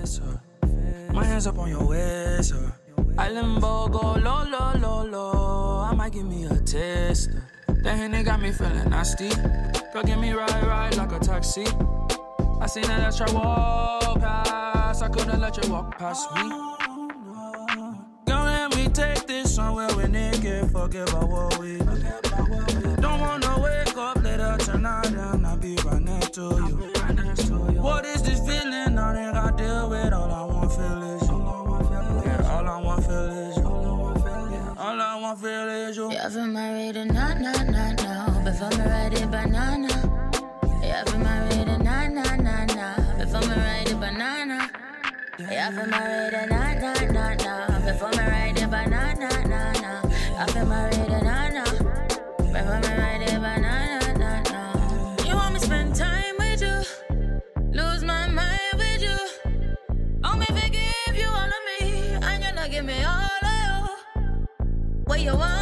her. Uh. My hands up on your waist, uh. her. I limbo go low, low, low, low. I might give me a taste. Uh. That Henny got me feeling nasty. Girl, give me ride, ride like a taxi. I seen that extra walk past. I couldn't let you walk past me. Girl, let me take this somewhere we naked. Forget about what we Don't wanna wake up later tonight and I be right next to you. What is want feel is you. All I want feel is you. Yeah, for married and nah, nah, nah, nah. Before me ride it banana. Yeah, for married and nah, nah, nah, nah. Before me ride it banana. Yeah, for married and nah, nah, nah, nah. Before me ride give me all of you. What you want?